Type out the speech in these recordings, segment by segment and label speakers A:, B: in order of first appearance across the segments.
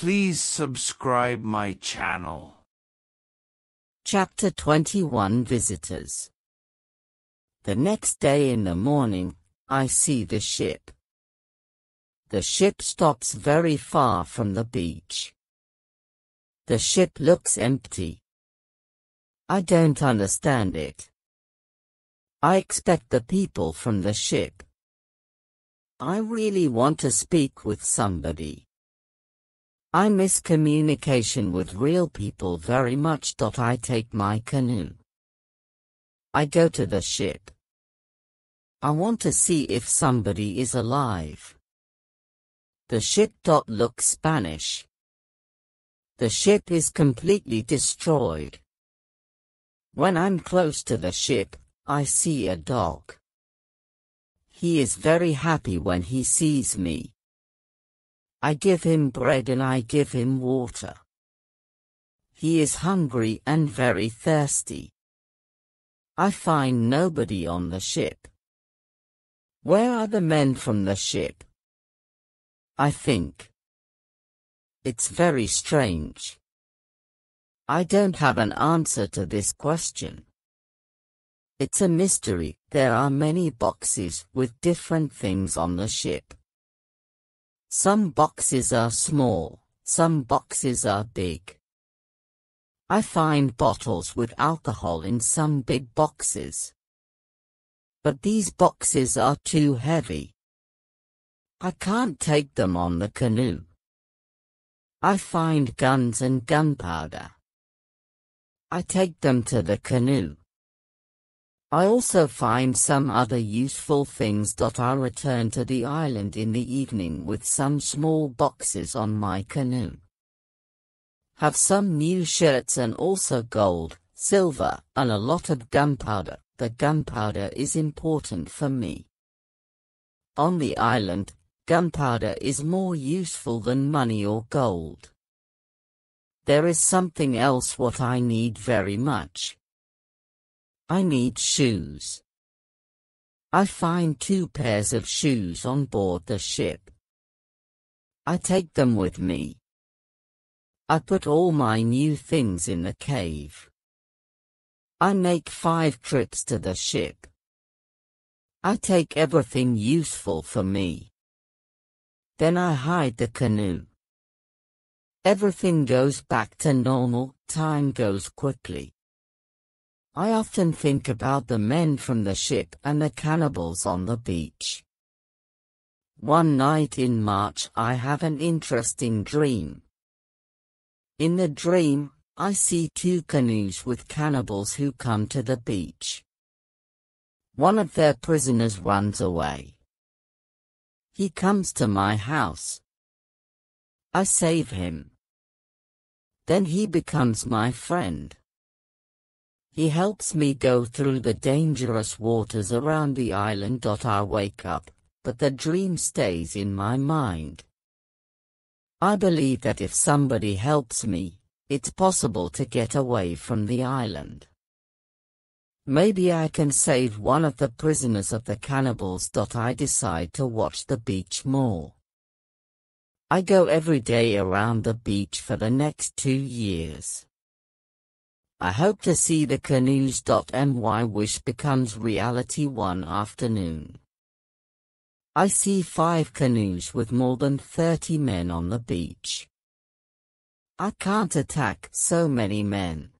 A: Please subscribe my channel.
B: Chapter 21 Visitors The next day in the morning, I see the ship. The ship stops very far from the beach. The ship looks empty. I don't understand it. I expect the people from the ship. I really want to speak with somebody. I miss communication with real people very much. I take my canoe. I go to the ship. I want to see if somebody is alive. The ship. Looks Spanish. The ship is completely destroyed. When I'm close to the ship, I see a dog. He is very happy when he sees me. I give him bread and I give him water. He is hungry and very thirsty. I find nobody on the ship. Where are the men from the ship? I think. It's very strange. I don't have an answer to this question. It's a mystery. There are many boxes with different things on the ship. Some boxes are small, some boxes are big. I find bottles with alcohol in some big boxes. But these boxes are too heavy. I can't take them on the canoe. I find guns and gunpowder. I take them to the canoe. I also find some other useful things. I return to the island in the evening with some small boxes on my canoe. Have some new shirts and also gold, silver, and a lot of gunpowder. The gunpowder is important for me. On the island, gunpowder is more useful than money or gold. There is something else what I need very much. I need shoes. I find two pairs of shoes on board the ship. I take them with me. I put all my new things in the cave. I make five trips to the ship. I take everything useful for me. Then I hide the canoe. Everything goes back to normal, time goes quickly. I often think about the men from the ship and the cannibals on the beach. One night in March I have an interesting dream. In the dream, I see two canoes with cannibals who come to the beach. One of their prisoners runs away. He comes to my house. I save him. Then he becomes my friend. He helps me go through the dangerous waters around the island. I wake up, but the dream stays in my mind. I believe that if somebody helps me, it's possible to get away from the island. Maybe I can save one of the prisoners of the cannibals. I decide to watch the beach more. I go every day around the beach for the next two years. I hope to see the canoes.my wish becomes reality one afternoon. I see five canoes with more than 30 men on the beach. I can't attack so many men.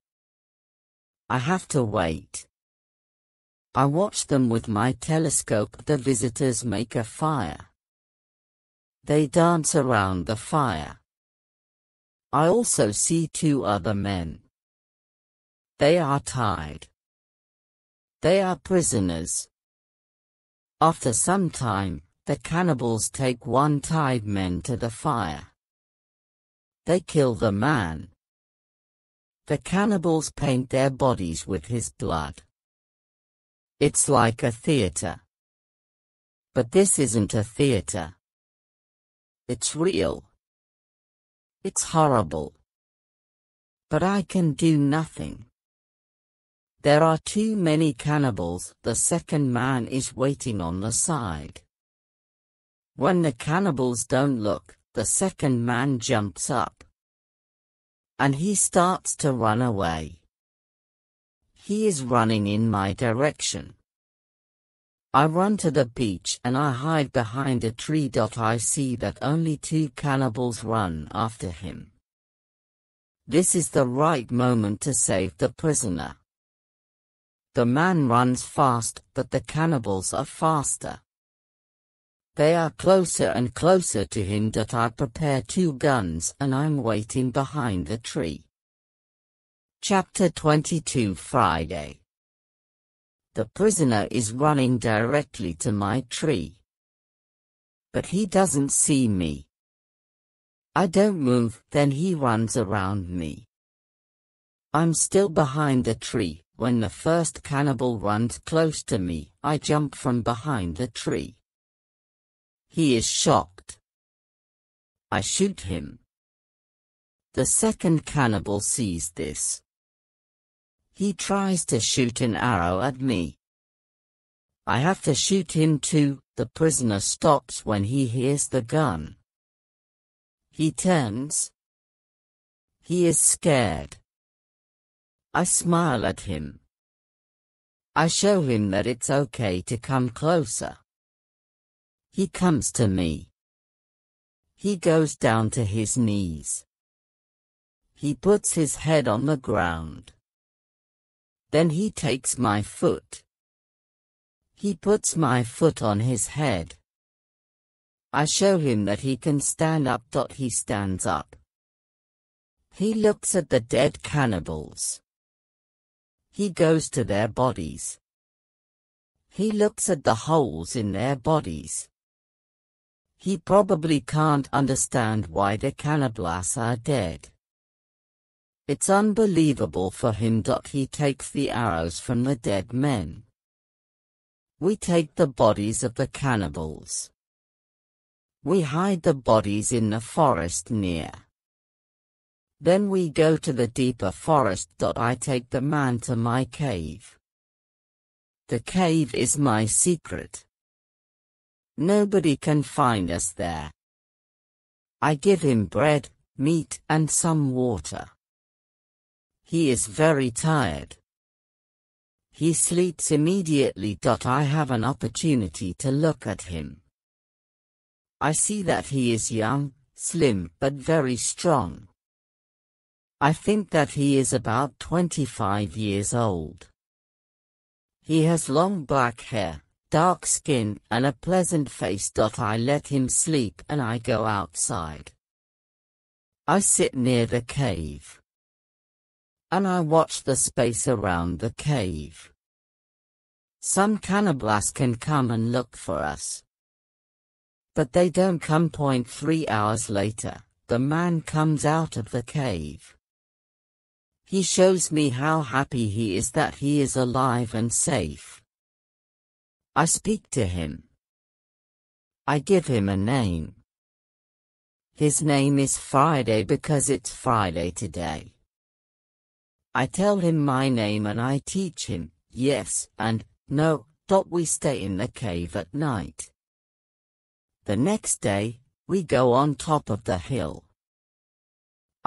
B: I have to wait. I watch them with my telescope. The visitors make a fire. They dance around the fire. I also see two other men. They are tied. They are prisoners. After some time, the cannibals take one tied man to the fire. They kill the man. The cannibals paint their bodies with his blood. It's like a theater. But this isn't a theater. It's real. It's horrible. But I can do nothing. There are too many cannibals, the second man is waiting on the side. When the cannibals don't look, the second man jumps up. And he starts to run away. He is running in my direction. I run to the beach and I hide behind a tree. I see that only two cannibals run after him. This is the right moment to save the prisoner. The man runs fast, but the cannibals are faster. They are closer and closer to him that I prepare two guns and I'm waiting behind the tree. Chapter 22 Friday the prisoner is running directly to my tree. But he doesn't see me. I don't move, then he runs around me. I'm still behind the tree, when the first cannibal runs close to me, I jump from behind the tree. He is shocked. I shoot him. The second cannibal sees this. He tries to shoot an arrow at me. I have to shoot him too, the prisoner stops when he hears the gun. He turns. He is scared. I smile at him. I show him that it's okay to come closer. He comes to me. He goes down to his knees. He puts his head on the ground. Then he takes my foot. He puts my foot on his head. I show him that he can stand up. He stands up. He looks at the dead cannibals. He goes to their bodies. He looks at the holes in their bodies. He probably can't understand why the cannibals are dead. It's unbelievable for him. that He takes the arrows from the dead men. We take the bodies of the cannibals. We hide the bodies in the forest near. Then we go to the deeper forest. I take the man to my cave. The cave is my secret. Nobody can find us there. I give him bread, meat and some water. He is very tired. He sleeps immediately. I have an opportunity to look at him. I see that he is young, slim, but very strong. I think that he is about 25 years old. He has long black hair, dark skin, and a pleasant face. I let him sleep and I go outside. I sit near the cave and I watch the space around the cave. Some cannibals can come and look for us. But they don't come. Point three hours later, the man comes out of the cave. He shows me how happy he is that he is alive and safe. I speak to him. I give him a name. His name is Friday because it's Friday today. I tell him my name and I teach him, yes, and, no, dot we stay in the cave at night. The next day, we go on top of the hill.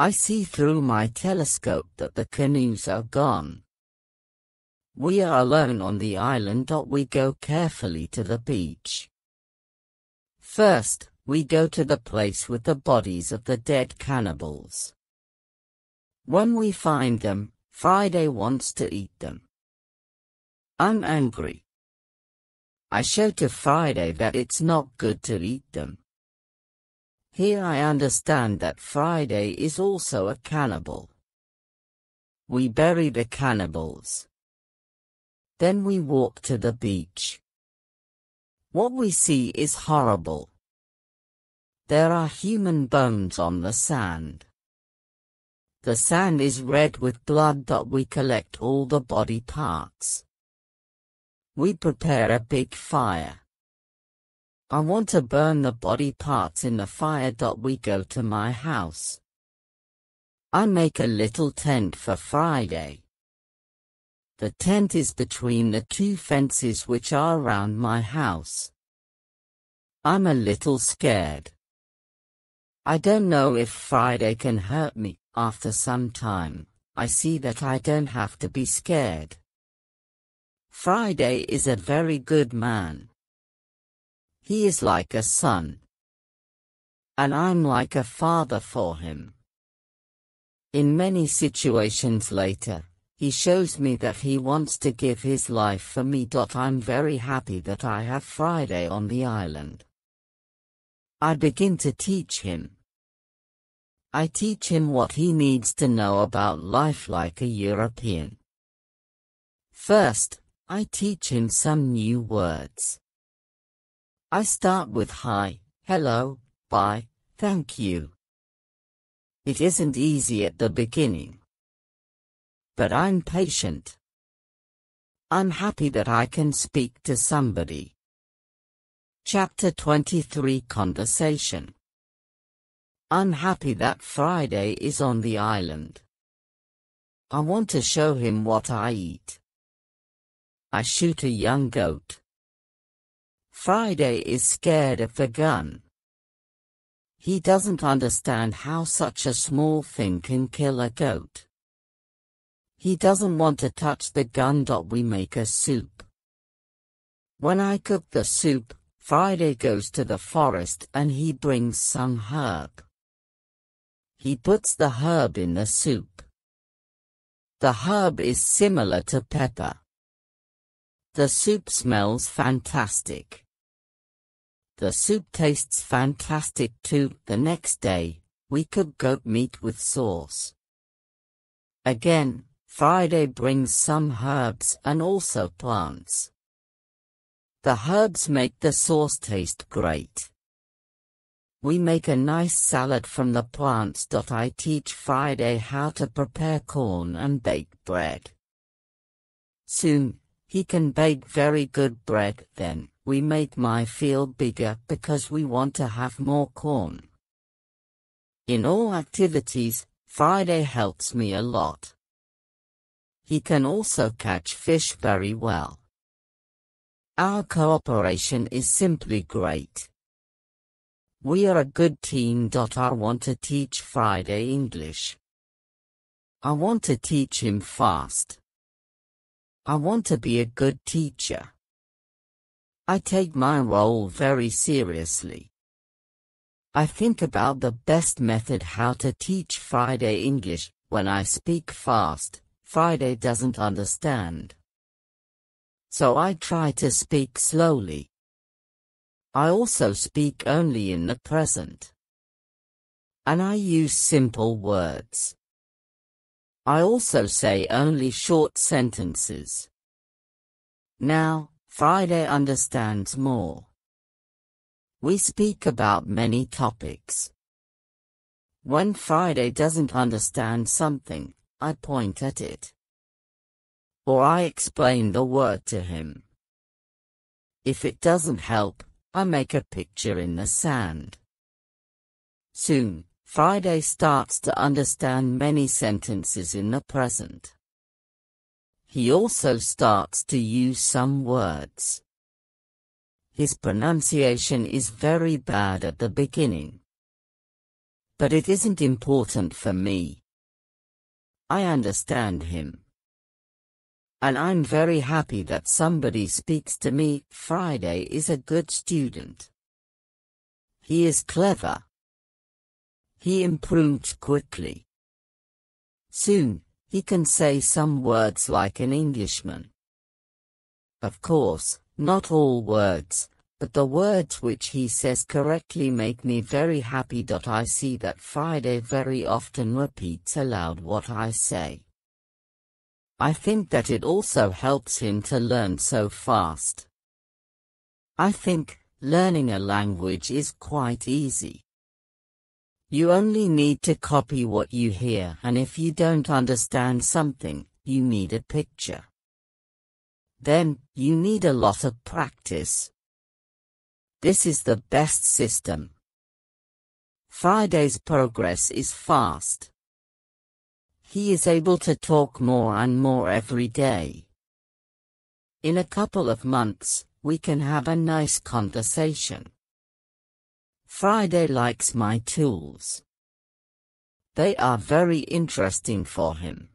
B: I see through my telescope that the canoes are gone. We are alone on the island. We go carefully to the beach. First, we go to the place with the bodies of the dead cannibals. When we find them, Friday wants to eat them. I'm angry. I show to Friday that it's not good to eat them. Here I understand that Friday is also a cannibal. We bury the cannibals. Then we walk to the beach. What we see is horrible. There are human bones on the sand. The sand is red with blood. that We collect all the body parts. We prepare a big fire. I want to burn the body parts in the fire. We go to my house. I make a little tent for Friday. The tent is between the two fences which are around my house. I'm a little scared. I don't know if Friday can hurt me. After some time, I see that I don't have to be scared. Friday is a very good man. He is like a son. And I'm like a father for him. In many situations later, he shows me that he wants to give his life for me. I'm very happy that I have Friday on the island. I begin to teach him. I teach him what he needs to know about life like a European. First, I teach him some new words. I start with hi, hello, bye, thank you. It isn't easy at the beginning. But I'm patient. I'm happy that I can speak to somebody. Chapter 23 Conversation I'm happy that Friday is on the island. I want to show him what I eat. I shoot a young goat. Friday is scared of the gun. He doesn't understand how such a small thing can kill a goat. He doesn't want to touch the gun. We make a soup. When I cook the soup, Friday goes to the forest and he brings some herb. He puts the herb in the soup. The herb is similar to pepper. The soup smells fantastic. The soup tastes fantastic too. The next day, we cook goat meat with sauce. Again, Friday brings some herbs and also plants. The herbs make the sauce taste great. We make a nice salad from the plants. I teach Friday how to prepare corn and bake bread. Soon, he can bake very good bread. Then, we make my field bigger because we want to have more corn. In all activities, Friday helps me a lot. He can also catch fish very well. Our cooperation is simply great. We are a good team. I want to teach Friday English. I want to teach him fast. I want to be a good teacher. I take my role very seriously. I think about the best method how to teach Friday English. When I speak fast, Friday doesn't understand so I try to speak slowly. I also speak only in the present. And I use simple words. I also say only short sentences. Now, Friday understands more. We speak about many topics. When Friday doesn't understand something, I point at it or I explain the word to him. If it doesn't help, I make a picture in the sand. Soon, Friday starts to understand many sentences in the present. He also starts to use some words. His pronunciation is very bad at the beginning. But it isn't important for me. I understand him and I'm very happy that somebody speaks to me. Friday is a good student. He is clever. He improved quickly. Soon, he can say some words like an Englishman. Of course, not all words, but the words which he says correctly make me very happy. I see that Friday very often repeats aloud what I say. I think that it also helps him to learn so fast. I think, learning a language is quite easy. You only need to copy what you hear and if you don't understand something, you need a picture. Then, you need a lot of practice. This is the best system. Friday's progress is fast. He is able to talk more and more every day. In a couple of months, we can have a nice conversation. Friday likes my tools. They are very interesting for him.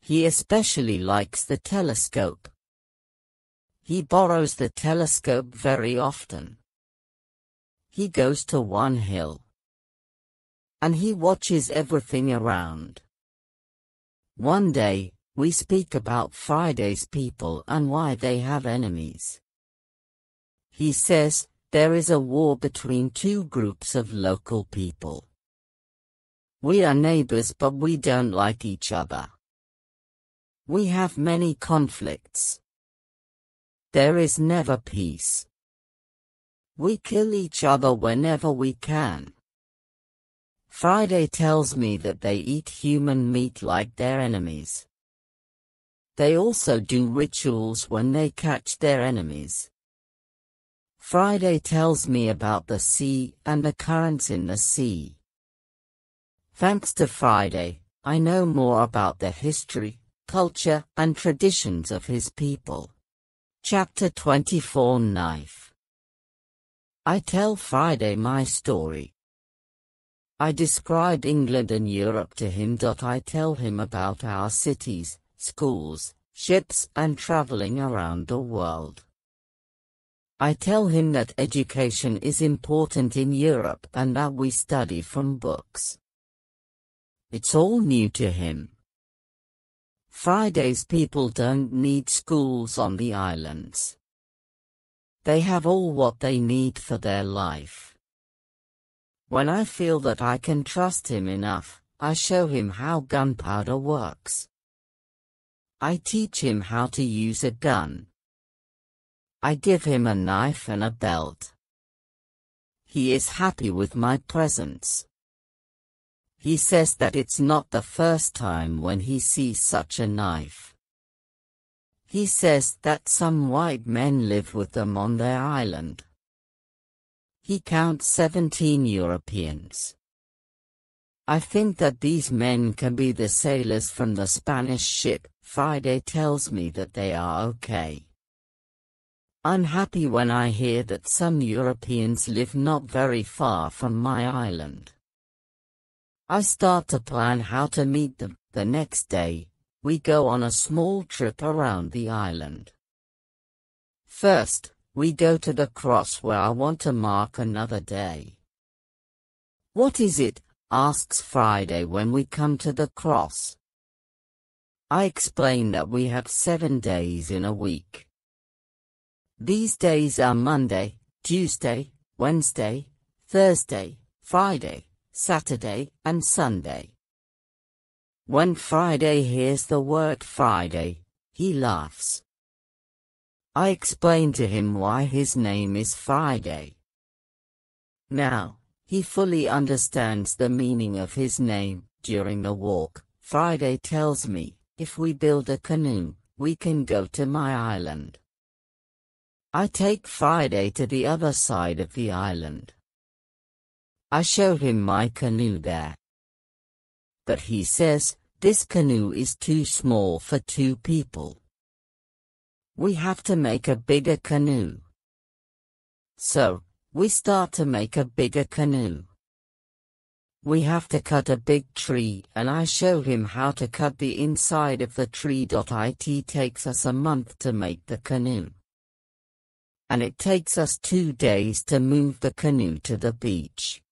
B: He especially likes the telescope. He borrows the telescope very often. He goes to one hill. And he watches everything around. One day, we speak about Friday's people and why they have enemies. He says, there is a war between two groups of local people. We are neighbors but we don't like each other. We have many conflicts. There is never peace. We kill each other whenever we can. Friday tells me that they eat human meat like their enemies. They also do rituals when they catch their enemies. Friday tells me about the sea and the currents in the sea. Thanks to Friday, I know more about the history, culture, and traditions of his people. Chapter 24 Knife I tell Friday my story. I describe England and Europe to him. I tell him about our cities, schools, ships and traveling around the world. I tell him that education is important in Europe and that we study from books. It's all new to him. Friday's people don't need schools on the islands. They have all what they need for their life. When I feel that I can trust him enough, I show him how gunpowder works. I teach him how to use a gun. I give him a knife and a belt. He is happy with my presents. He says that it's not the first time when he sees such a knife. He says that some white men live with them on their island. He counts 17 Europeans. I think that these men can be the sailors from the Spanish ship. Friday tells me that they are okay. I'm happy when I hear that some Europeans live not very far from my island. I start to plan how to meet them. The next day, we go on a small trip around the island. First, we go to the cross where I want to mark another day. What is it? asks Friday when we come to the cross. I explain that we have seven days in a week. These days are Monday, Tuesday, Wednesday, Thursday, Friday, Saturday, and Sunday. When Friday hears the word Friday, he laughs. I explain to him why his name is Friday. Now, he fully understands the meaning of his name. During the walk, Friday tells me, if we build a canoe, we can go to my island. I take Friday to the other side of the island. I show him my canoe there. But he says, this canoe is too small for two people. We have to make a bigger canoe. So, we start to make a bigger canoe. We have to cut a big tree and I show him how to cut the inside of the tree. It takes us a month to make the canoe. And it takes us two days to move the canoe to the beach.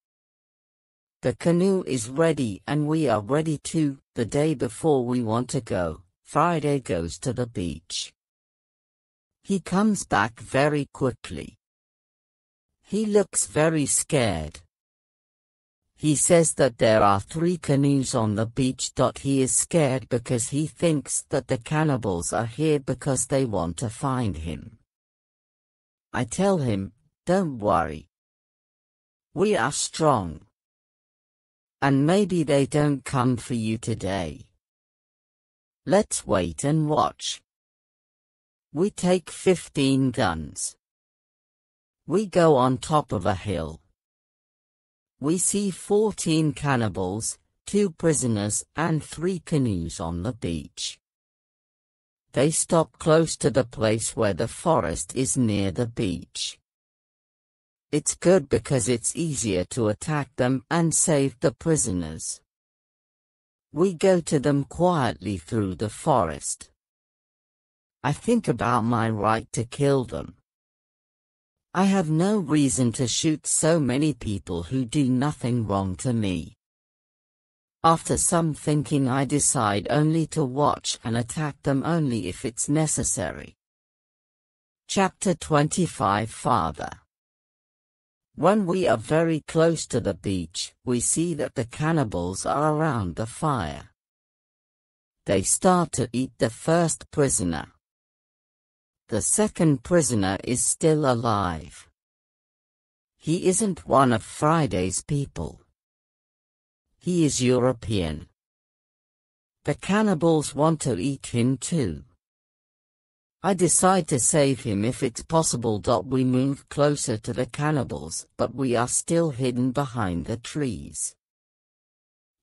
B: The canoe is ready and we are ready too. The day before we want to go, Friday goes to the beach. He comes back very quickly. He looks very scared. He says that there are three canoes on the beach. He is scared because he thinks that the cannibals are here because they want to find him. I tell him, don't worry. We are strong. And maybe they don't come for you today. Let's wait and watch. We take 15 guns. We go on top of a hill. We see 14 cannibals, two prisoners and three canoes on the beach. They stop close to the place where the forest is near the beach. It's good because it's easier to attack them and save the prisoners. We go to them quietly through the forest. I think about my right to kill them. I have no reason to shoot so many people who do nothing wrong to me. After some thinking I decide only to watch and attack them only if it's necessary. Chapter 25 Father When we are very close to the beach, we see that the cannibals are around the fire. They start to eat the first prisoner. The second prisoner is still alive. He isn't one of Friday's people. He is European. The cannibals want to eat him too. I decide to save him if it's possible. We move closer to the cannibals, but we are still hidden behind the trees.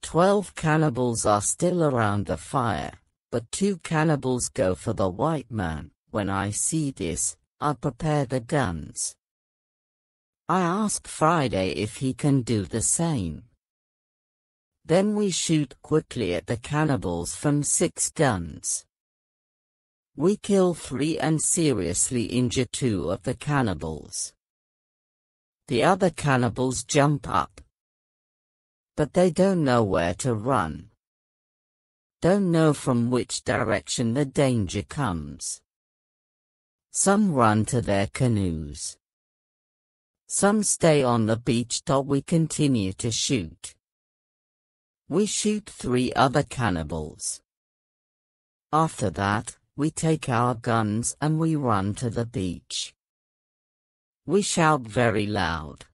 B: Twelve cannibals are still around the fire, but two cannibals go for the white man. When I see this, I prepare the guns. I ask Friday if he can do the same. Then we shoot quickly at the cannibals from six guns. We kill three and seriously injure two of the cannibals. The other cannibals jump up. But they don't know where to run. Don't know from which direction the danger comes. Some run to their canoes. Some stay on the beach. We continue to shoot. We shoot three other cannibals. After that, we take our guns and we run to the beach. We shout very loud.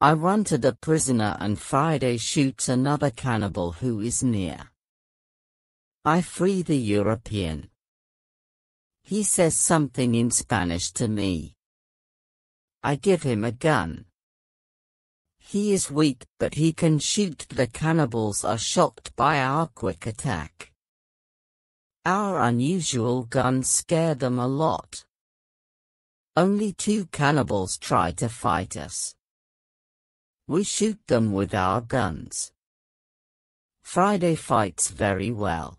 B: I run to the prisoner and Friday shoots another cannibal who is near. I free the European. He says something in Spanish to me. I give him a gun. He is weak, but he can shoot. The cannibals are shocked by our quick attack. Our unusual guns scare them a lot. Only two cannibals try to fight us. We shoot them with our guns. Friday fights very well.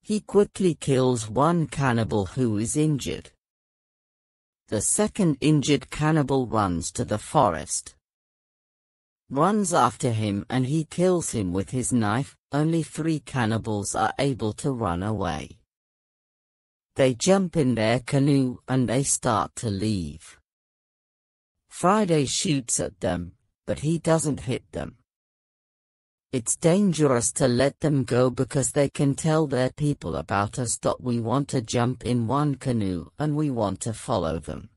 B: He quickly kills one cannibal who is injured. The second injured cannibal runs to the forest. Runs after him and he kills him with his knife, only three cannibals are able to run away. They jump in their canoe and they start to leave. Friday shoots at them, but he doesn't hit them. It's dangerous to let them go because they can tell their people about us. We want to jump in one canoe and we want to follow them.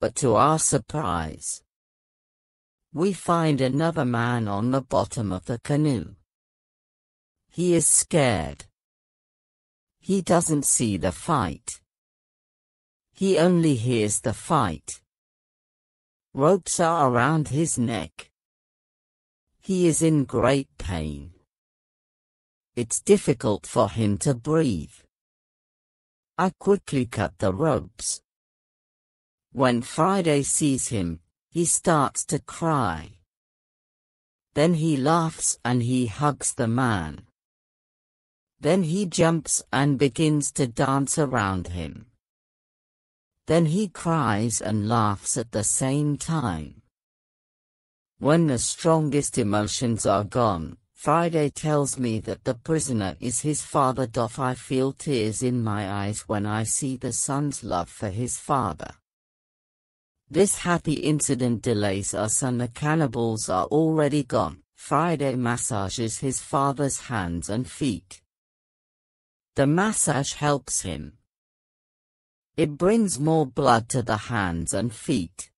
B: But to our surprise, we find another man on the bottom of the canoe. He is scared. He doesn't see the fight. He only hears the fight. Ropes are around his neck. He is in great pain. It's difficult for him to breathe. I quickly cut the ropes. When Friday sees him, he starts to cry. Then he laughs and he hugs the man. Then he jumps and begins to dance around him. Then he cries and laughs at the same time. When the strongest emotions are gone, Friday tells me that the prisoner is his father. I feel tears in my eyes when I see the son's love for his father. This happy incident delays us and the cannibals are already gone. Friday massages his father's hands and feet. The massage helps him. It brings more blood to the hands and feet.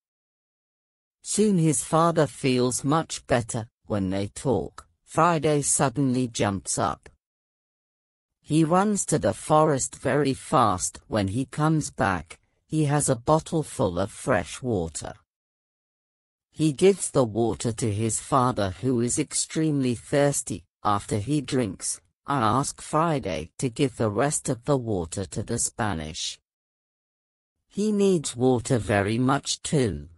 B: Soon his father feels much better, when they talk, Friday suddenly jumps up. He runs to the forest very fast, when he comes back, he has a bottle full of fresh water. He gives the water to his father who is extremely thirsty, after he drinks, I ask Friday to give the rest of the water to the Spanish. He needs water very much too.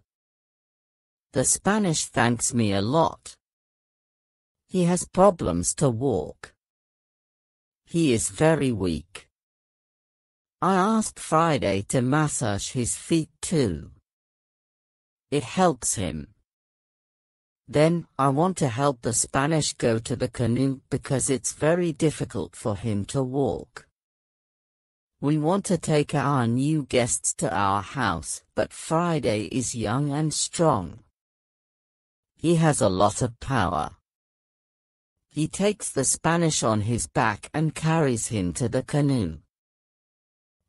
B: The Spanish thanks me a lot. He has problems to walk. He is very weak. I asked Friday to massage his feet too. It helps him. Then, I want to help the Spanish go to the canoe because it's very difficult for him to walk. We want to take our new guests to our house, but Friday is young and strong. He has a lot of power. He takes the Spanish on his back and carries him to the canoe.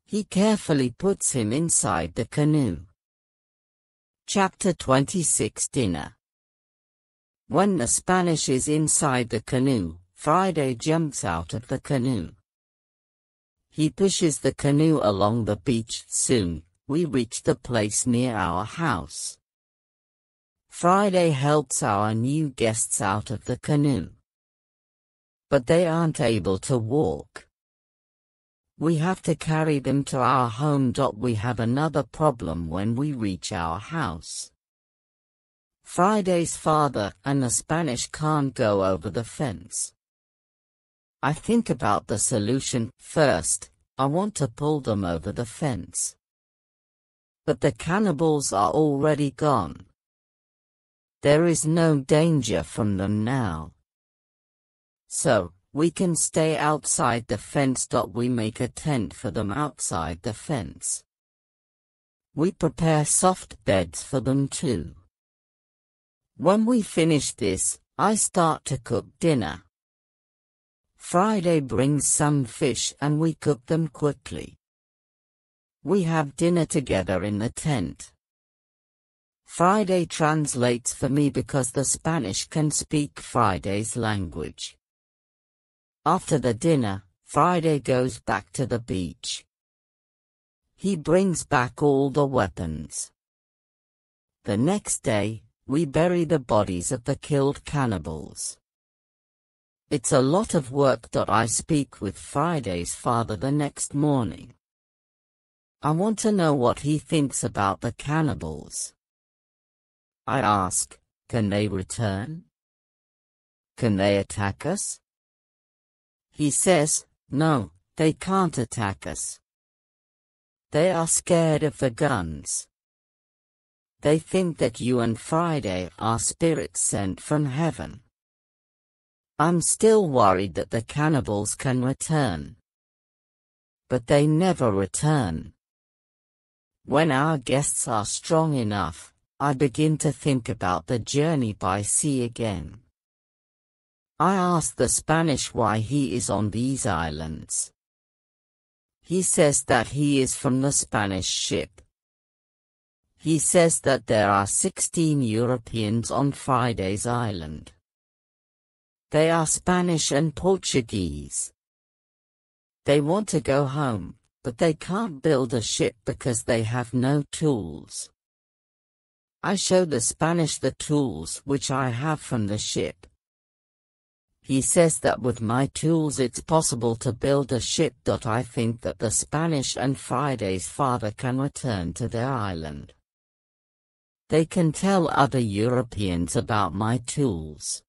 B: He carefully puts him inside the canoe. Chapter 26 Dinner When the Spanish is inside the canoe, Friday jumps out of the canoe. He pushes the canoe along the beach. Soon, we reach the place near our house. Friday helps our new guests out of the canoe. But they aren't able to walk. We have to carry them to our home. We have another problem when we reach our house. Friday's father and the Spanish can't go over the fence. I think about the solution. First, I want to pull them over the fence. But the cannibals are already gone. There is no danger from them now. So, we can stay outside the fence. We make a tent for them outside the fence. We prepare soft beds for them too. When we finish this, I start to cook dinner. Friday brings some fish and we cook them quickly. We have dinner together in the tent. Friday translates for me because the Spanish can speak Friday's language. After the dinner, Friday goes back to the beach. He brings back all the weapons. The next day, we bury the bodies of the killed cannibals. It's a lot of work. That I speak with Friday's father the next morning. I want to know what he thinks about the cannibals. I ask, can they return? Can they attack us? He says, no, they can't attack us. They are scared of the guns. They think that you and Friday are spirits sent from heaven. I'm still worried that the cannibals can return. But they never return. When our guests are strong enough, I begin to think about the journey by sea again. I ask the Spanish why he is on these islands. He says that he is from the Spanish ship. He says that there are 16 Europeans on Friday's island. They are Spanish and Portuguese. They want to go home, but they can't build a ship because they have no tools. I show the Spanish the tools which I have from the ship. He says that with my tools it's possible to build a ship. I think that the Spanish and Friday's father can return to their island. They can tell other Europeans about my tools.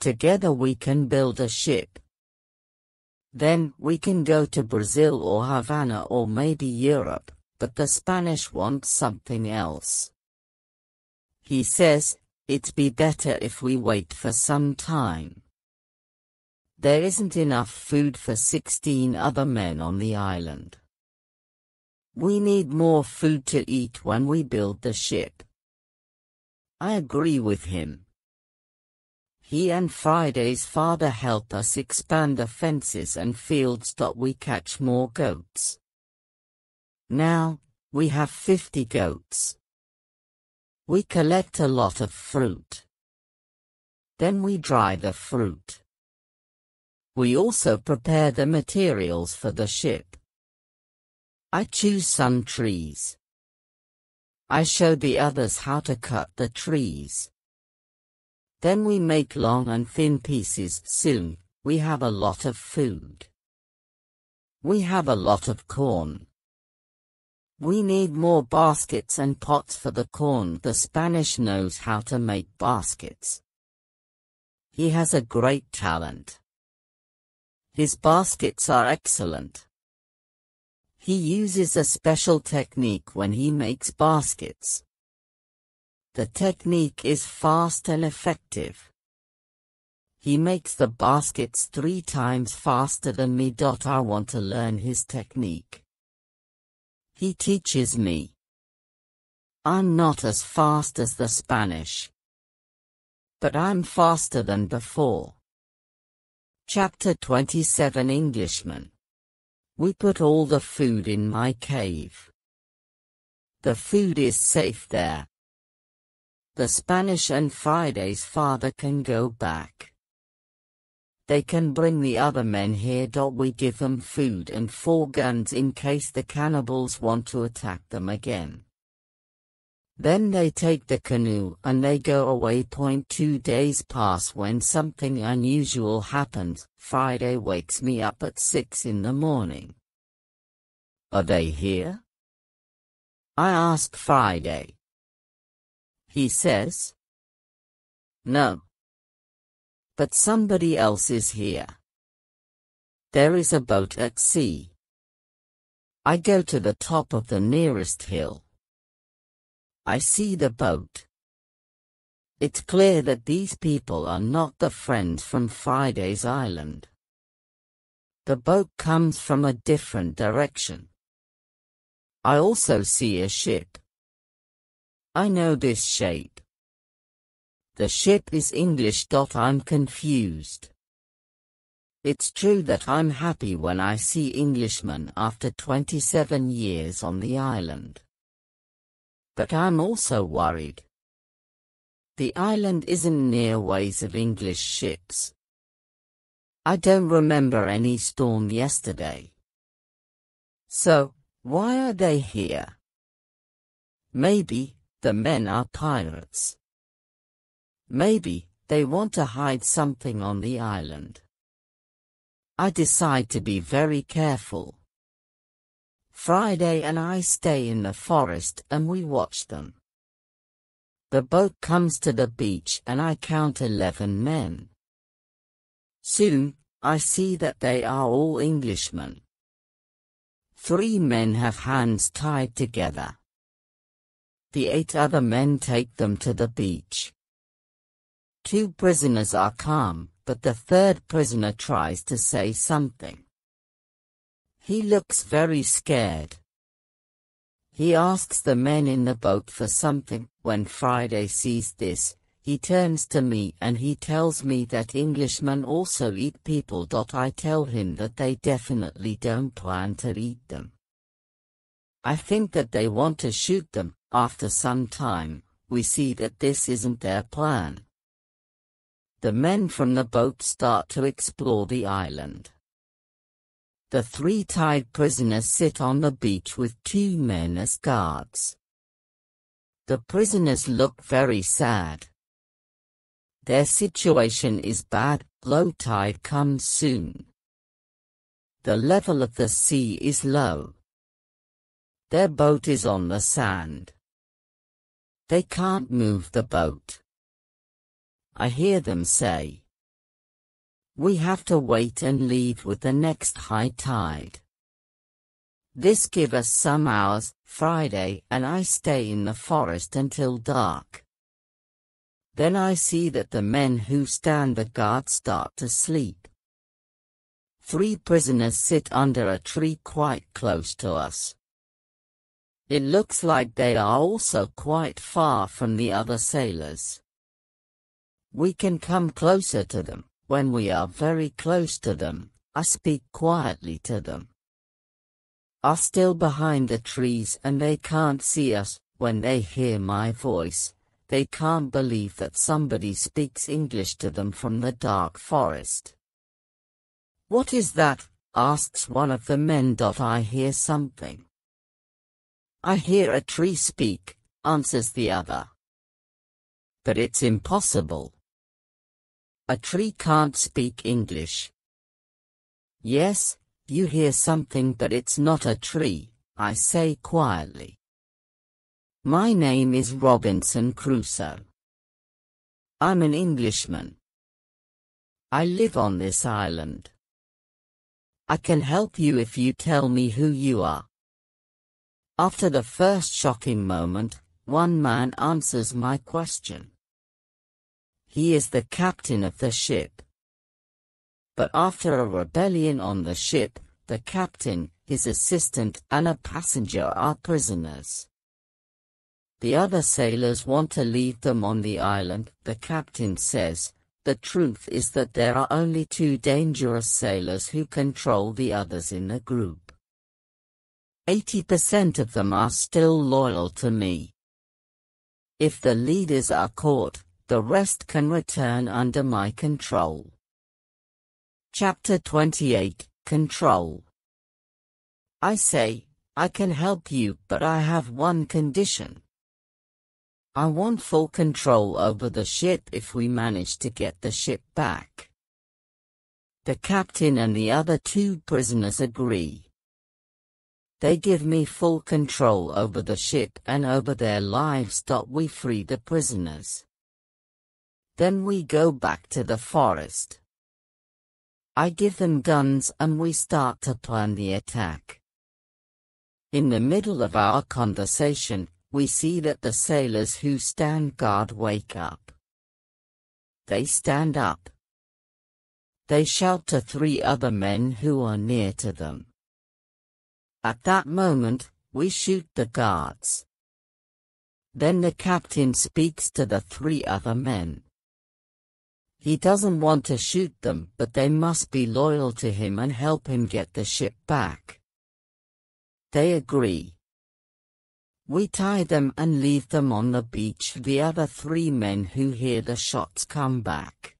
B: Together we can build a ship. Then we can go to Brazil or Havana or maybe Europe, but the Spanish want something else. He says, It'd be better if we wait for some time. There isn't enough food for 16 other men on the island. We need more food to eat when we build the ship. I agree with him. He and Friday's father help us expand the fences and fields. that We catch more goats. Now, we have 50 goats. We collect a lot of fruit. Then we dry the fruit. We also prepare the materials for the ship. I choose some trees. I show the others how to cut the trees. Then we make long and thin pieces. Soon, we have a lot of food. We have a lot of corn. We need more baskets and pots for the corn. The Spanish knows how to make baskets. He has a great talent. His baskets are excellent. He uses a special technique when he makes baskets. The technique is fast and effective. He makes the baskets three times faster than me. I want to learn his technique. He teaches me. I'm not as fast as the Spanish. But I'm faster than before. Chapter 27 Englishman We put all the food in my cave. The food is safe there. The Spanish and Friday's father can go back. They can bring the other men here. We give them food and four guns in case the cannibals want to attack them again. Then they take the canoe and they go away. Point two days pass when something unusual happens. Friday wakes me up at six in the morning. Are they here? I ask Friday. He says. No but somebody else is here. There is a boat at sea. I go to the top of the nearest hill. I see the boat. It's clear that these people are not the friends from Friday's Island. The boat comes from a different direction. I also see a ship. I know this shape. The ship is English. I'm confused. It's true that I'm happy when I see Englishmen after 27 years on the island. But I'm also worried. The island isn't near ways of English ships. I don't remember any storm yesterday. So, why are they here? Maybe, the men are pirates. Maybe, they want to hide something on the island. I decide to be very careful. Friday and I stay in the forest and we watch them. The boat comes to the beach and I count eleven men. Soon, I see that they are all Englishmen. Three men have hands tied together. The eight other men take them to the beach. Two prisoners are calm, but the third prisoner tries to say something. He looks very scared. He asks the men in the boat for something. When Friday sees this, he turns to me and he tells me that Englishmen also eat people. I tell him that they definitely don't plan to eat them. I think that they want to shoot them. After some time, we see that this isn't their plan. The men from the boat start to explore the island. The three tied prisoners sit on the beach with two men as guards. The prisoners look very sad. Their situation is bad, low tide comes soon. The level of the sea is low. Their boat is on the sand. They can't move the boat. I hear them say. We have to wait and leave with the next high tide. This give us some hours, Friday, and I stay in the forest until dark. Then I see that the men who stand the guard start to sleep. Three prisoners sit under a tree quite close to us. It looks like they are also quite far from the other sailors. We can come closer to them. When we are very close to them, I speak quietly to them. Are still behind the trees and they can't see us. When they hear my voice, they can't believe that somebody speaks English to them from the dark forest. What is that? asks one of the men. I hear something. I hear a tree speak, answers the other. But it's impossible. A tree can't speak English. Yes, you hear something but it's not a tree, I say quietly. My name is Robinson Crusoe. I'm an Englishman. I live on this island. I can help you if you tell me who you are. After the first shocking moment, one man answers my question. He is the captain of the ship. But after a rebellion on the ship, the captain, his assistant, and a passenger are prisoners. The other sailors want to leave them on the island, the captain says. The truth is that there are only two dangerous sailors who control the others in the group. 80% of them are still loyal to me. If the leaders are caught, the rest can return under my control. Chapter 28 Control I say, I can help you, but I have one condition. I want full control over the ship if we manage to get the ship back. The captain and the other two prisoners agree. They give me full control over the ship and over their lives. We free the prisoners. Then we go back to the forest. I give them guns and we start to plan the attack. In the middle of our conversation, we see that the sailors who stand guard wake up. They stand up. They shout to three other men who are near to them. At that moment, we shoot the guards. Then the captain speaks to the three other men. He doesn't want to shoot them, but they must be loyal to him and help him get the ship back. They agree. We tie them and leave them on the beach the other three men who hear the shots come back.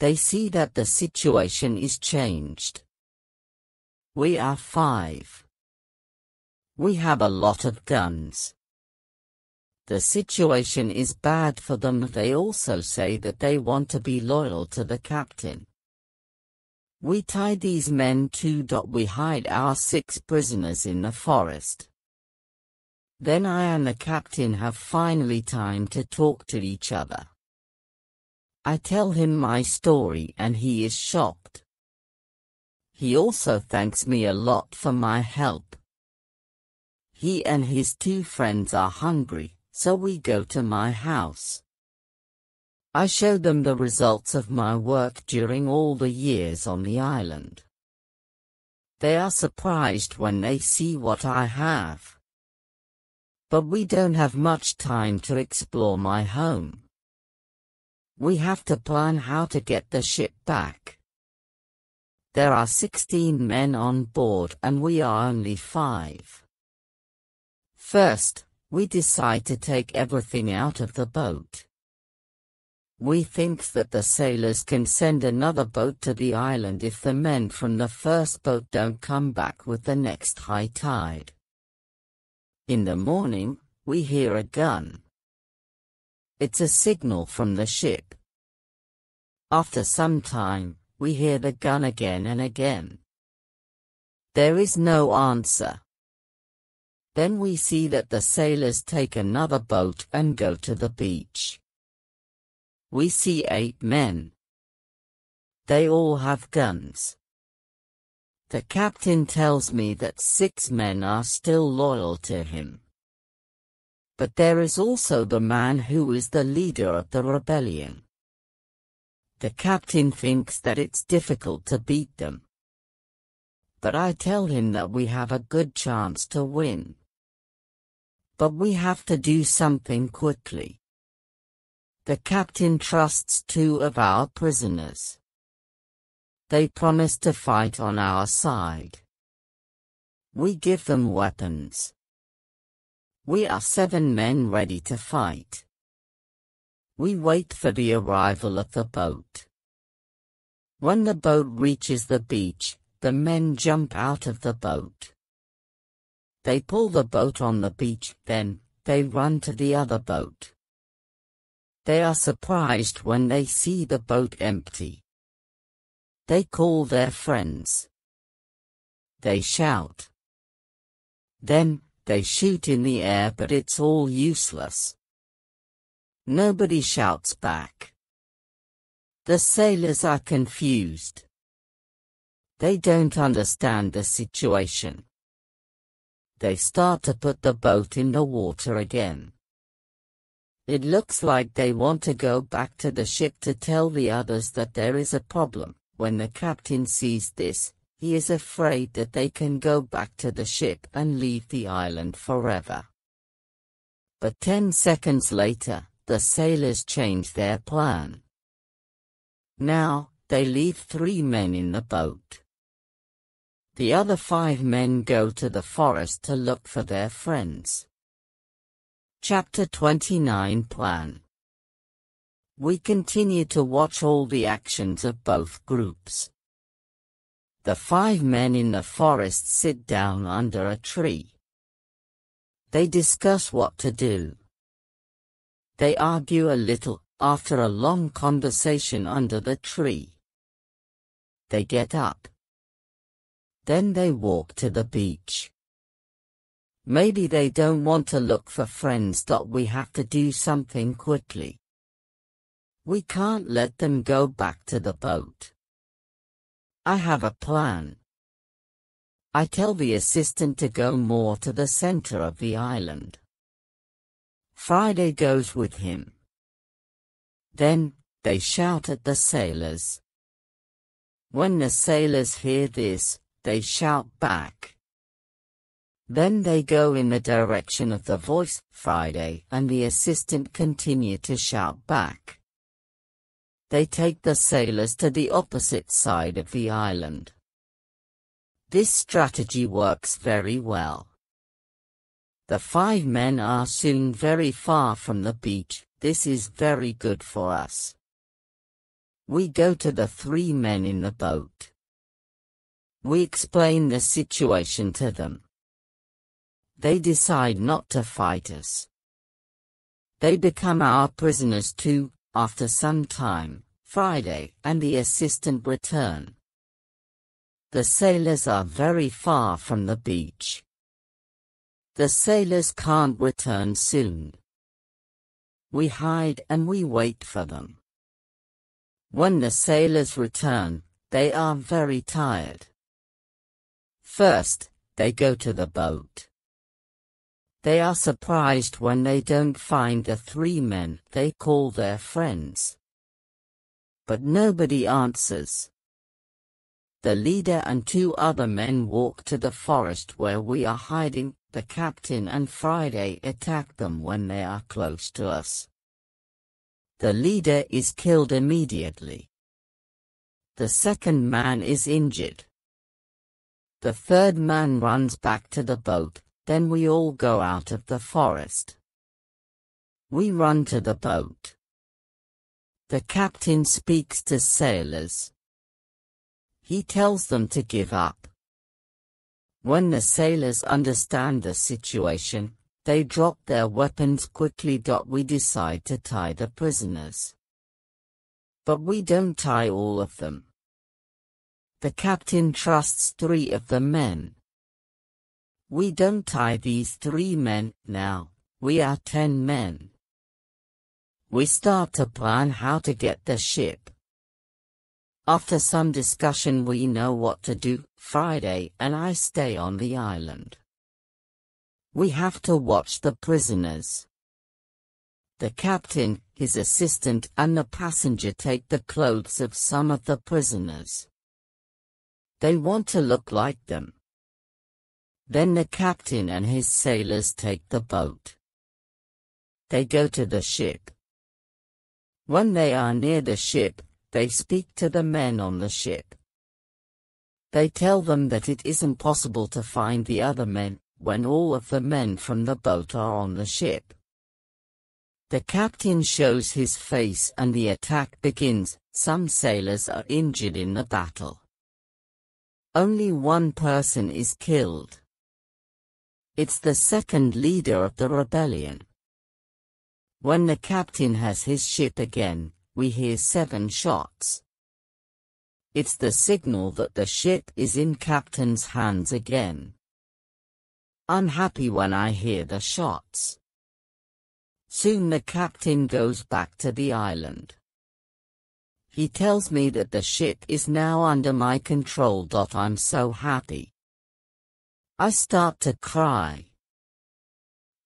B: They see that the situation is changed. We are five. We have a lot of guns. The situation is bad for them. They also say that they want to be loyal to the captain. We tie these men too. We hide our six prisoners in the forest. Then I and the captain have finally time to talk to each other. I tell him my story and he is shocked. He also thanks me a lot for my help. He and his two friends are hungry so we go to my house. I show them the results of my work during all the years on the island. They are surprised when they see what I have. But we don't have much time to explore my home. We have to plan how to get the ship back. There are 16 men on board and we are only five. First, we decide to take everything out of the boat. We think that the sailors can send another boat to the island if the men from the first boat don't come back with the next high tide. In the morning, we hear a gun. It's a signal from the ship. After some time, we hear the gun again and again. There is no answer. Then we see that the sailors take another boat and go to the beach. We see eight men. They all have guns. The captain tells me that six men are still loyal to him. But there is also the man who is the leader of the rebellion. The captain thinks that it's difficult to beat them. But I tell him that we have a good chance to win. But we have to do something quickly. The captain trusts two of our prisoners. They promise to fight on our side. We give them weapons. We are seven men ready to fight. We wait for the arrival of the boat. When the boat reaches the beach, the men jump out of the boat. They pull the boat on the beach, then, they run to the other boat. They are surprised when they see the boat empty. They call their friends. They shout. Then, they shoot in the air but it's all useless. Nobody shouts back. The sailors are confused. They don't understand the situation. They start to put the boat in the water again. It looks like they want to go back to the ship to tell the others that there is a problem. When the captain sees this, he is afraid that they can go back to the ship and leave the island forever. But ten seconds later, the sailors change their plan. Now, they leave three men in the boat. The other five men go to the forest to look for their friends. Chapter 29 Plan We continue to watch all the actions of both groups. The five men in the forest sit down under a tree. They discuss what to do. They argue a little, after a long conversation under the tree. They get up. Then they walk to the beach. Maybe they don't want to look for friends. We have to do something quickly. We can't let them go back to the boat. I have a plan. I tell the assistant to go more to the center of the island. Friday goes with him. Then, they shout at the sailors. When the sailors hear this, they shout back. Then they go in the direction of the voice, Friday and the assistant continue to shout back. They take the sailors to the opposite side of the island. This strategy works very well. The five men are soon very far from the beach, this is very good for us. We go to the three men in the boat. We explain the situation to them. They decide not to fight us. They become our prisoners too, after some time, Friday and the assistant return. The sailors are very far from the beach. The sailors can't return soon. We hide and we wait for them. When the sailors return, they are very tired. First, they go to the boat. They are surprised when they don't find the three men they call their friends. But nobody answers. The leader and two other men walk to the forest where we are hiding, the captain and Friday attack them when they are close to us. The leader is killed immediately. The second man is injured. The third man runs back to the boat, then we all go out of the forest. We run to the boat. The captain speaks to sailors. He tells them to give up. When the sailors understand the situation, they drop their weapons quickly. We decide to tie the prisoners. But we don't tie all of them. The captain trusts three of the men. We don't tie these three men now, we are ten men. We start to plan how to get the ship. After some discussion we know what to do, Friday and I stay on the island. We have to watch the prisoners. The captain, his assistant and the passenger take the clothes of some of the prisoners. They want to look like them. Then the captain and his sailors take the boat. They go to the ship. When they are near the ship, they speak to the men on the ship. They tell them that it is impossible to find the other men, when all of the men from the boat are on the ship. The captain shows his face and the attack begins, some sailors are injured in the battle. Only one person is killed. It's the second leader of the rebellion. When the captain has his ship again, we hear seven shots. It's the signal that the ship is in captain's hands again. I'm happy when I hear the shots. Soon the captain goes back to the island. He tells me that the ship is now under my control. I'm so happy. I start to cry.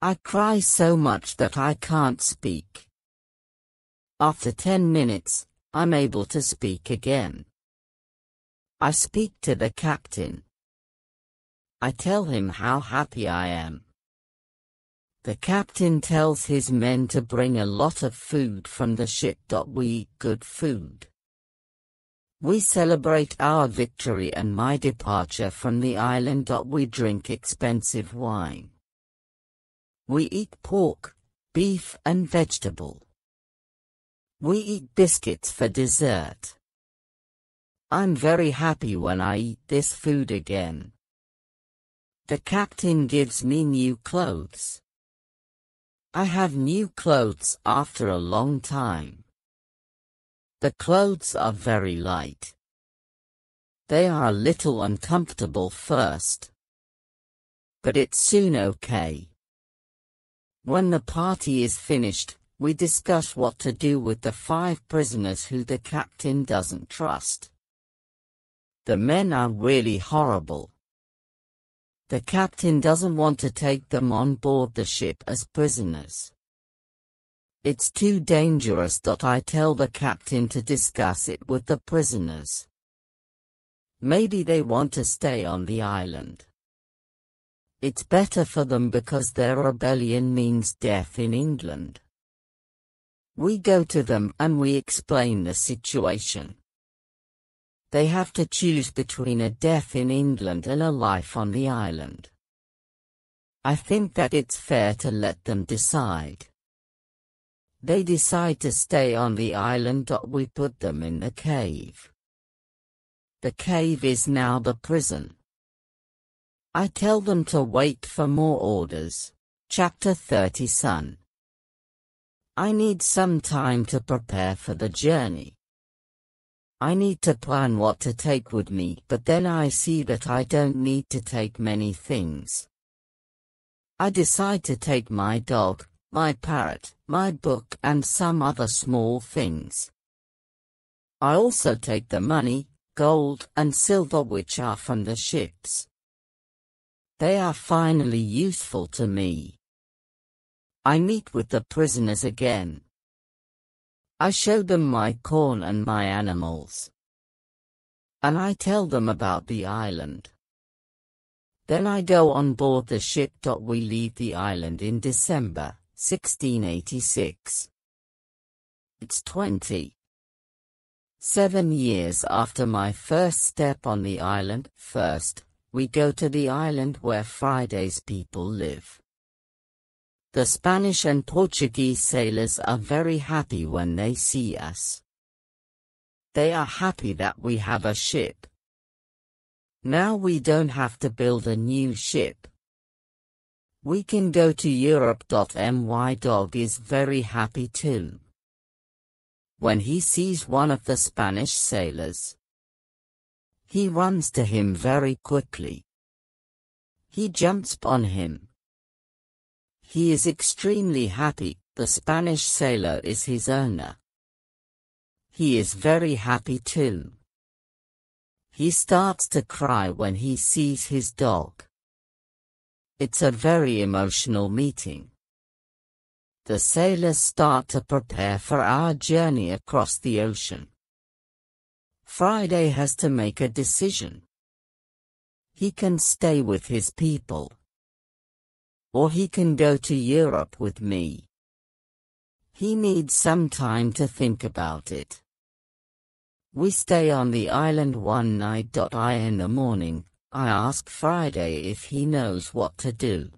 B: I cry so much that I can't speak. After 10 minutes, I'm able to speak again. I speak to the captain. I tell him how happy I am. The captain tells his men to bring a lot of food from the ship. We eat good food. We celebrate our victory and my departure from the island. We drink expensive wine. We eat pork, beef and vegetable. We eat biscuits for dessert. I'm very happy when I eat this food again. The captain gives me new clothes. I have new clothes after a long time. The clothes are very light. They are a little uncomfortable first. But it's soon okay. When the party is finished, we discuss what to do with the five prisoners who the captain doesn't trust. The men are really horrible. The captain doesn't want to take them on board the ship as prisoners. It's too dangerous. That I tell the captain to discuss it with the prisoners. Maybe they want to stay on the island. It's better for them because their rebellion means death in England. We go to them and we explain the situation. They have to choose between a death in England and a life on the island. I think that it's fair to let them decide. They decide to stay on the island. We put them in the cave. The cave is now the prison. I tell them to wait for more orders. Chapter 30 Son I need some time to prepare for the journey. I need to plan what to take with me but then I see that I don't need to take many things. I decide to take my dog, my parrot, my book and some other small things. I also take the money, gold and silver which are from the ships. They are finally useful to me. I meet with the prisoners again. I show them my corn and my animals. And I tell them about the island. Then I go on board the ship. We leave the island in December, 1686. It's 20. Seven years after my first step on the island, first, we go to the island where Friday's people live. The Spanish and Portuguese sailors are very happy when they see us. They are happy that we have a ship. Now we don't have to build a new ship. We can go to Europe. My dog is very happy too. When he sees one of the Spanish sailors, he runs to him very quickly. He jumps on him. He is extremely happy, the Spanish sailor is his owner. He is very happy too. He starts to cry when he sees his dog. It's a very emotional meeting. The sailors start to prepare for our journey across the ocean. Friday has to make a decision. He can stay with his people. Or he can go to Europe with me. He needs some time to think about it. We stay on the island one night. I in the morning, I ask Friday if he knows what to do.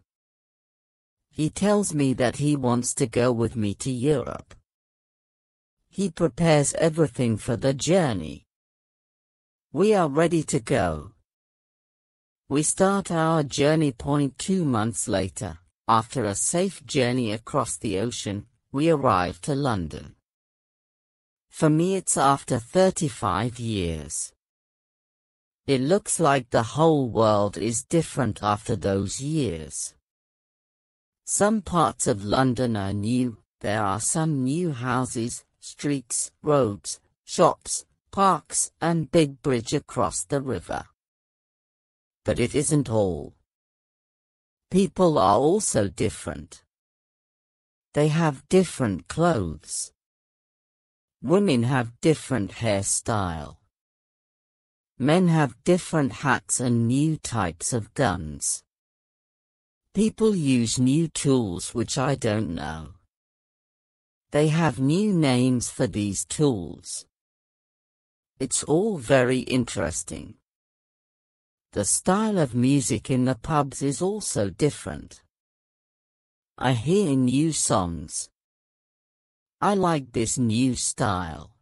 B: He tells me that he wants to go with me to Europe. He prepares everything for the journey. We are ready to go. We start our journey. Point two months later, after a safe journey across the ocean, we arrive to London. For me it's after 35 years. It looks like the whole world is different after those years. Some parts of London are new, there are some new houses, streets, roads, shops, parks, and big bridge across the river. But it isn't all. People are also different. They have different clothes. Women have different hairstyle. Men have different hats and new types of guns. People use new tools which I don't know. They have new names for these tools. It's all very interesting. The style of music in the pubs is also different. I hear new songs. I like this new style.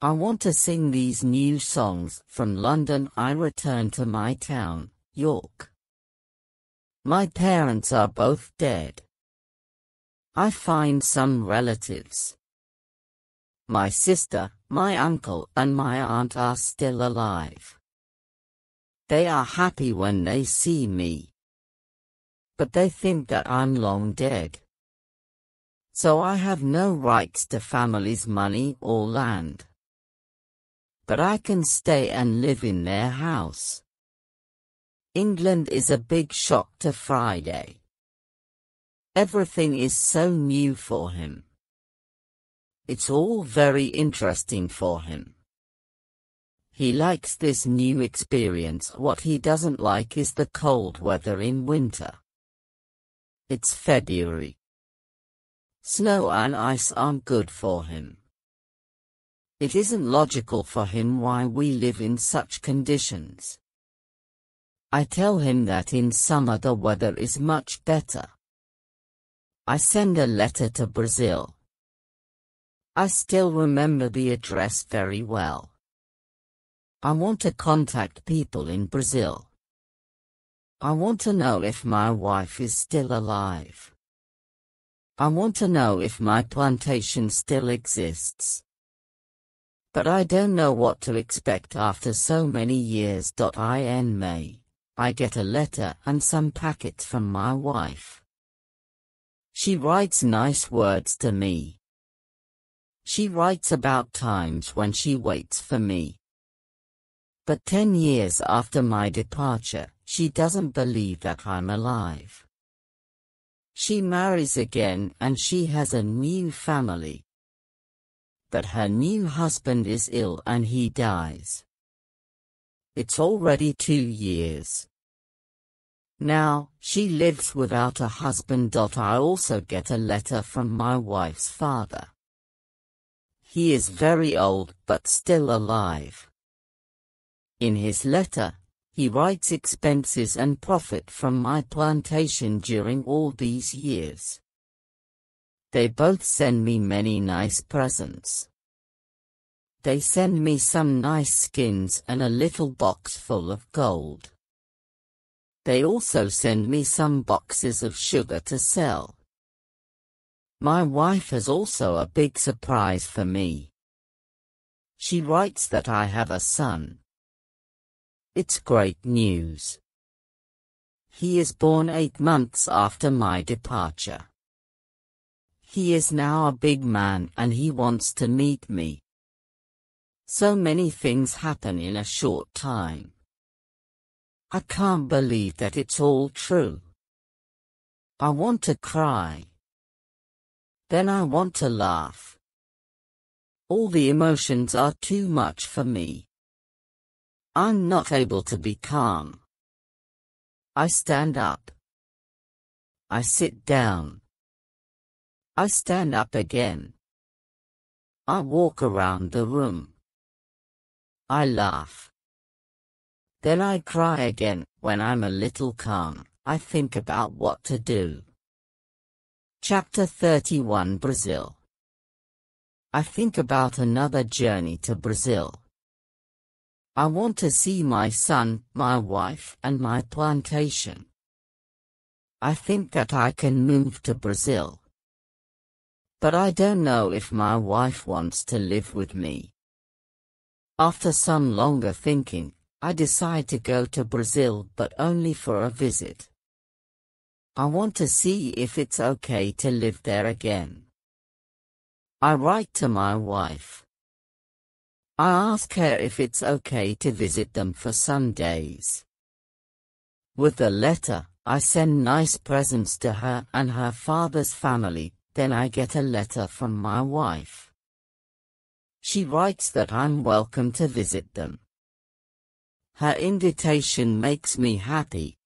B: I want to sing these new songs. From London I return to my town, York. My parents are both dead. I find some relatives. My sister, my uncle and my aunt are still alive. They are happy when they see me. But they think that I'm long dead. So I have no rights to family's money or land but I can stay and live in their house. England is a big shock to Friday. Everything is so new for him. It's all very interesting for him. He likes this new experience. What he doesn't like is the cold weather in winter. It's February. Snow and ice aren't good for him. It isn't logical for him why we live in such conditions. I tell him that in summer the weather is much better. I send a letter to Brazil. I still remember the address very well. I want to contact people in Brazil. I want to know if my wife is still alive. I want to know if my plantation still exists. But I don't know what to expect after so many years. In May, I get a letter and some packets from my wife. She writes nice words to me. She writes about times when she waits for me. But ten years after my departure, she doesn't believe that I'm alive. She marries again and she has a new family but her new husband is ill and he dies. It's already two years. Now, she lives without a husband. I also get a letter from my wife's father. He is very old but still alive. In his letter, he writes expenses and profit from my plantation during all these years. They both send me many nice presents. They send me some nice skins and a little box full of gold. They also send me some boxes of sugar to sell. My wife has also a big surprise for me. She writes that I have a son. It's great news. He is born eight months after my departure. He is now a big man and he wants to meet me. So many things happen in a short time. I can't believe that it's all true. I want to cry. Then I want to laugh. All the emotions are too much for me. I'm not able to be calm. I stand up. I sit down. I stand up again. I walk around the room. I laugh. Then I cry again. When I'm a little calm, I think about what to do. Chapter 31 Brazil I think about another journey to Brazil. I want to see my son, my wife, and my plantation. I think that I can move to Brazil. But I don't know if my wife wants to live with me. After some longer thinking, I decide to go to Brazil but only for a visit. I want to see if it's okay to live there again. I write to my wife. I ask her if it's okay to visit them for some days. With the letter, I send nice presents to her and her father's family, then I get a letter from my wife. She writes that I'm welcome to visit them. Her invitation makes me happy.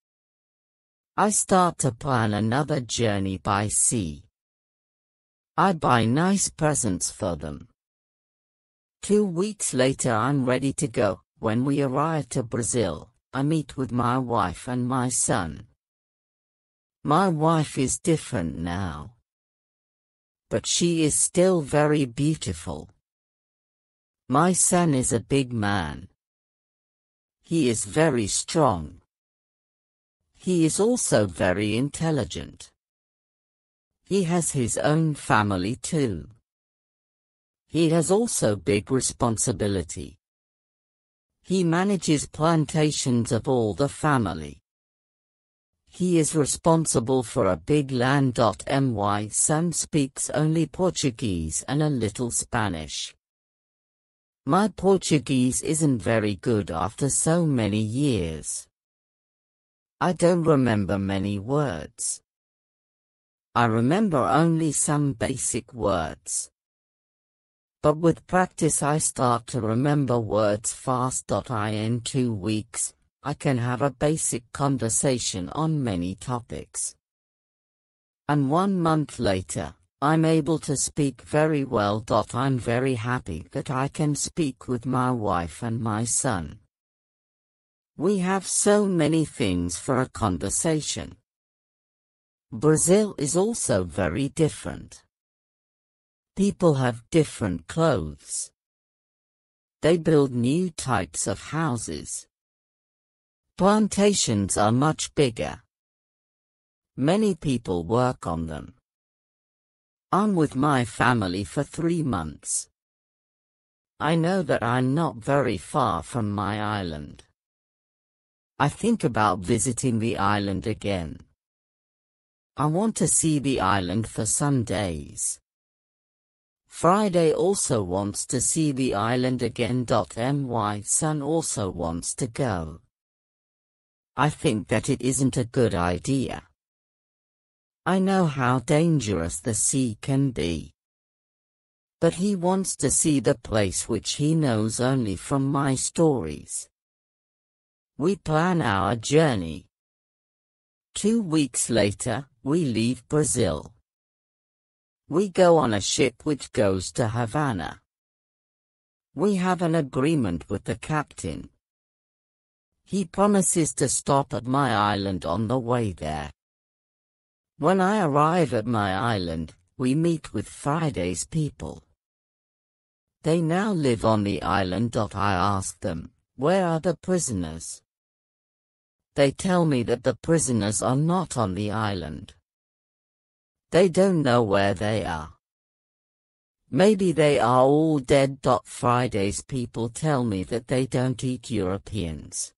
B: I start to plan another journey by sea. I buy nice presents for them. Two weeks later I'm ready to go. When we arrive to Brazil, I meet with my wife and my son. My wife is different now. But she is still very beautiful. My son is a big man. He is very strong. He is also very intelligent. He has his own family too. He has also big responsibility. He manages plantations of all the family. He is responsible for a big land. My son speaks only Portuguese and a little Spanish. My Portuguese isn't very good after so many years. I don't remember many words. I remember only some basic words. But with practice I start to remember words fast. In two weeks, I can have a basic conversation on many topics. And one month later, I'm able to speak very well. I'm very happy that I can speak with my wife and my son. We have so many things for a conversation. Brazil is also very different. People have different clothes. They build new types of houses. Plantations are much bigger. Many people work on them. I'm with my family for three months. I know that I'm not very far from my island. I think about visiting the island again. I want to see the island for some days. Friday also wants to see the island again. My son also wants to go. I think that it isn't a good idea. I know how dangerous the sea can be. But he wants to see the place which he knows only from my stories. We plan our journey. Two weeks later, we leave Brazil. We go on a ship which goes to Havana. We have an agreement with the captain. He promises to stop at my island on the way there. When I arrive at my island, we meet with Friday's people. They now live on the island. I ask them, where are the prisoners? They tell me that the prisoners are not on the island. They don't know where they are. Maybe they are all dead. Friday's people tell me that they don't eat Europeans.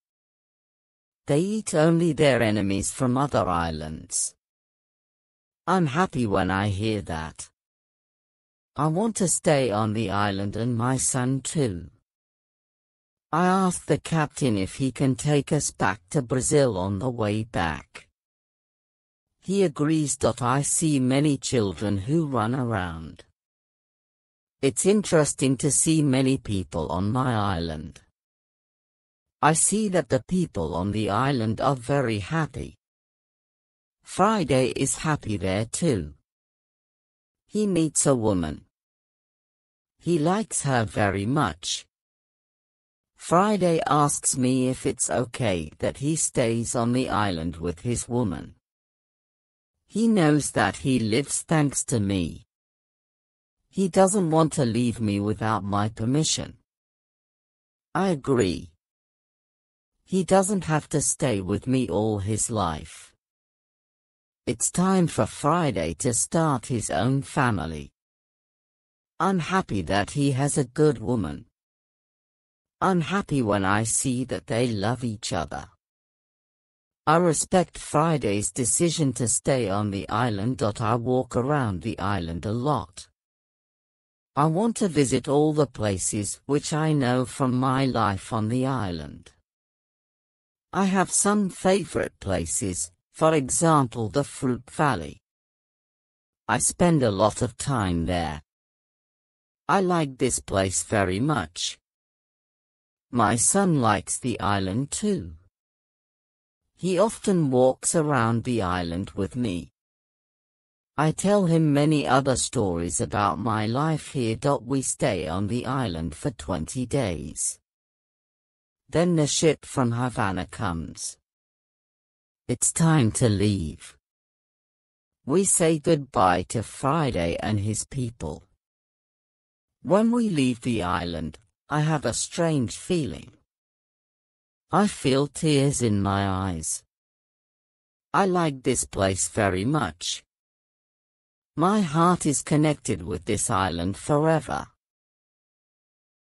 B: They eat only their enemies from other islands. I'm happy when I hear that. I want to stay on the island and my son too. I asked the captain if he can take us back to Brazil on the way back. He agrees. I see many children who run around. It's interesting to see many people on my island. I see that the people on the island are very happy. Friday is happy there too. He meets a woman. He likes her very much. Friday asks me if it's okay that he stays on the island with his woman. He knows that he lives thanks to me. He doesn't want to leave me without my permission. I agree. He doesn't have to stay with me all his life. It's time for Friday to start his own family. I'm happy that he has a good woman. I'm happy when I see that they love each other. I respect Friday's decision to stay on the island. I walk around the island a lot. I want to visit all the places which I know from my life on the island. I have some favorite places, for example the Fruit Valley. I spend a lot of time there. I like this place very much. My son likes the island too. He often walks around the island with me. I tell him many other stories about my life here. We stay on the island for 20 days. Then the ship from Havana comes. It's time to leave. We say goodbye to Friday and his people. When we leave the island, I have a strange feeling. I feel tears in my eyes. I like this place very much. My heart is connected with this island forever.